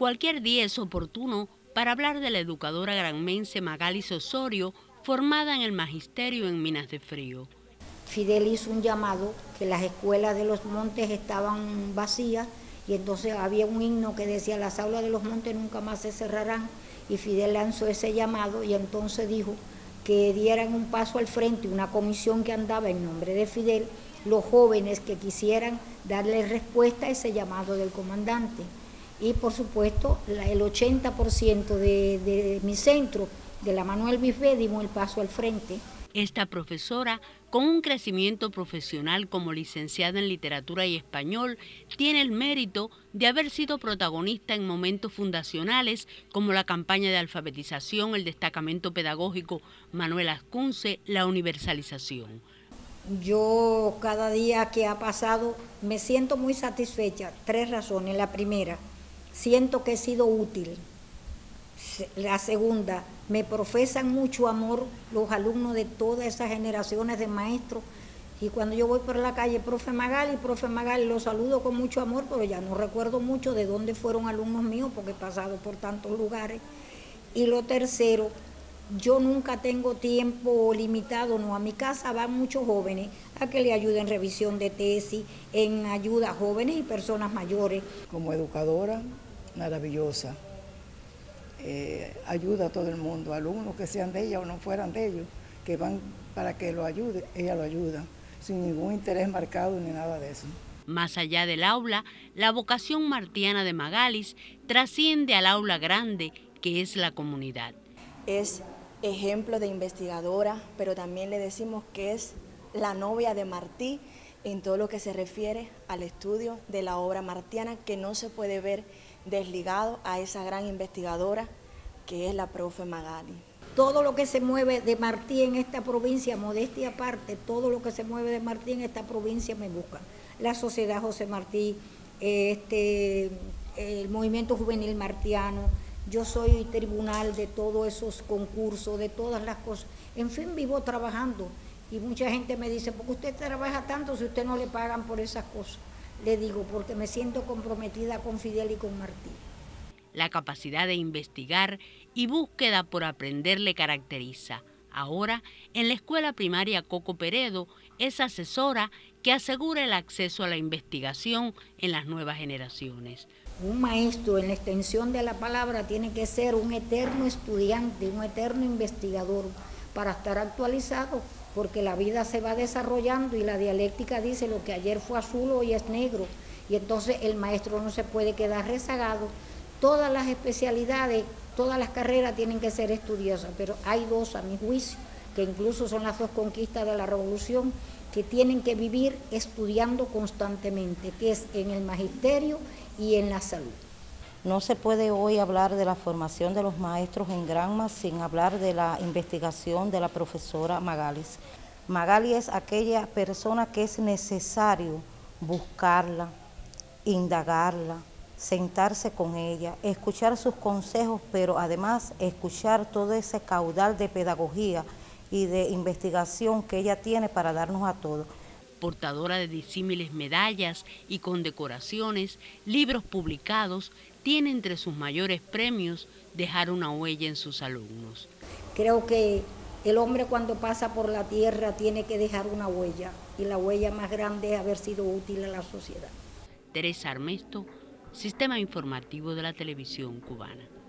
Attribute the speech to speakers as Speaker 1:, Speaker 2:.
Speaker 1: Cualquier día es oportuno para hablar de la educadora granmense Magalis Osorio, formada en el magisterio en Minas de Frío.
Speaker 2: Fidel hizo un llamado que las escuelas de los montes estaban vacías y entonces había un himno que decía las aulas de los montes nunca más se cerrarán y Fidel lanzó ese llamado y entonces dijo que dieran un paso al frente una comisión que andaba en nombre de Fidel, los jóvenes que quisieran darle respuesta a ese llamado del comandante. Y por supuesto, el 80% de, de mi centro, de la Manuel Bisbé, dimos el paso al frente.
Speaker 1: Esta profesora, con un crecimiento profesional como licenciada en literatura y español, tiene el mérito de haber sido protagonista en momentos fundacionales como la campaña de alfabetización, el destacamento pedagógico Manuel Ascunce, la universalización.
Speaker 2: Yo cada día que ha pasado me siento muy satisfecha. Tres razones. La primera, siento que he sido útil la segunda, me profesan mucho amor los alumnos de todas esas generaciones de maestros. Y cuando yo voy por la calle, profe Magali, profe Magali, los saludo con mucho amor, pero ya no recuerdo mucho de dónde fueron alumnos míos porque he pasado por tantos lugares. Y lo tercero, yo nunca tengo tiempo limitado, no, a mi casa van muchos jóvenes a que le ayuden en revisión de tesis, en ayuda a jóvenes y personas mayores.
Speaker 3: Como educadora, maravillosa, eh, ayuda a todo el mundo, alumnos que sean de ella o no fueran de ellos, que van para que lo ayude, ella lo ayuda, sin ningún interés marcado ni nada de eso.
Speaker 1: Más allá del aula, la vocación martiana de Magalis trasciende al aula grande que es la comunidad.
Speaker 4: Es ejemplo de investigadora, pero también le decimos que es la novia de Martí en todo lo que se refiere al estudio de la obra martiana que no se puede ver desligado a esa gran investigadora que es la profe Magali.
Speaker 2: Todo lo que se mueve de Martí en esta provincia, modestia aparte, todo lo que se mueve de Martí en esta provincia me busca. La Sociedad José Martí, este, el Movimiento Juvenil Martiano, yo soy tribunal de todos esos concursos, de todas las cosas. En fin, vivo trabajando. Y mucha gente me dice, ¿por qué usted trabaja tanto si usted no le pagan por esas cosas? Le digo, porque me siento comprometida con Fidel y con Martí.
Speaker 1: La capacidad de investigar y búsqueda por aprender le caracteriza. Ahora, en la escuela primaria Coco Peredo, es asesora que asegura el acceso a la investigación en las nuevas generaciones.
Speaker 2: Un maestro en la extensión de la palabra tiene que ser un eterno estudiante, un eterno investigador para estar actualizado porque la vida se va desarrollando y la dialéctica dice lo que ayer fue azul hoy es negro y entonces el maestro no se puede quedar rezagado. Todas las especialidades, todas las carreras tienen que ser estudiosas, pero hay dos a mi juicio, que incluso son las dos conquistas de la revolución, que tienen que vivir estudiando constantemente, que es en el magisterio y en la salud.
Speaker 5: No se puede hoy hablar de la formación de los maestros en Granma sin hablar de la investigación de la profesora Magalis. Magalis es aquella persona que es necesario buscarla, indagarla, sentarse con ella, escuchar sus consejos, pero además escuchar todo ese caudal de pedagogía y de investigación que ella tiene para darnos a todos
Speaker 1: portadora de disímiles medallas y condecoraciones, libros publicados, tiene entre sus mayores premios dejar una huella en sus alumnos.
Speaker 2: Creo que el hombre cuando pasa por la tierra tiene que dejar una huella y la huella más grande es haber sido útil a la sociedad.
Speaker 1: Teresa Armesto, Sistema Informativo de la Televisión Cubana.